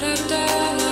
da da da.